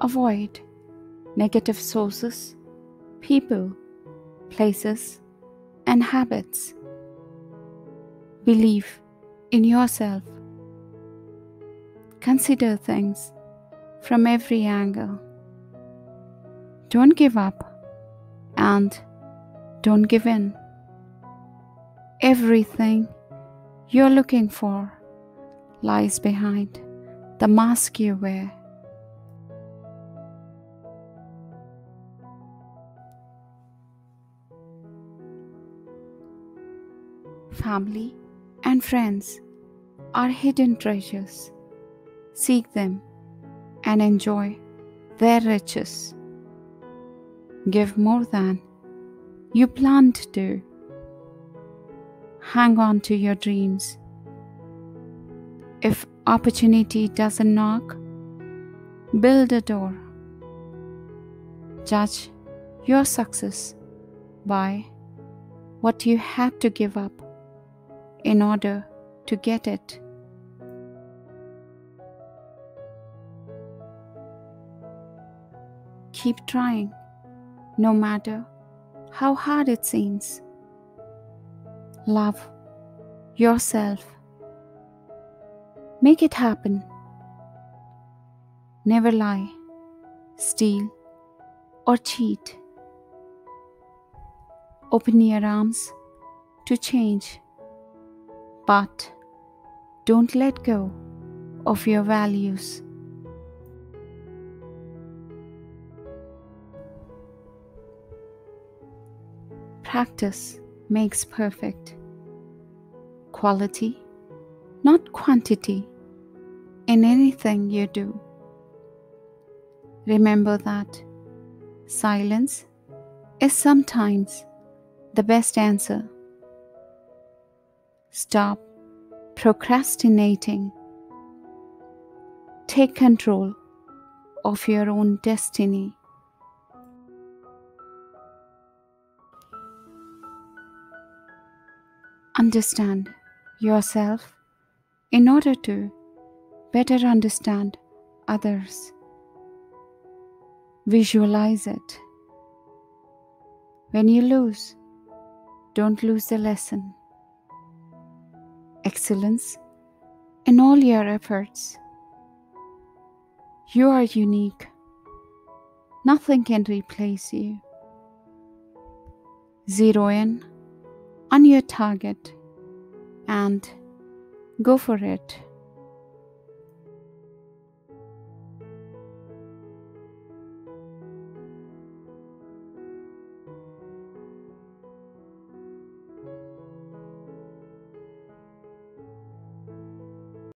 Avoid negative sources, people, places, and habits. Believe in yourself. Consider things from every angle. Don't give up and don't give in. Everything you're looking for lies behind the mask you wear. Family and friends are hidden treasures. Seek them and enjoy their riches. Give more than you plan to do. Hang on to your dreams. If opportunity doesn't knock, build a door. Judge your success by what you had to give up in order to get it. Keep trying, no matter how hard it seems. Love yourself. Make it happen. Never lie, steal, or cheat. Open your arms to change, but don't let go of your values. Practice makes perfect. Quality, not quantity, in anything you do. Remember that silence is sometimes the best answer. Stop procrastinating. Take control of your own destiny. Understand yourself in order to better understand others. Visualize it. When you lose, don't lose the lesson. Excellence in all your efforts. You are unique. Nothing can replace you. Zero in on your target and go for it.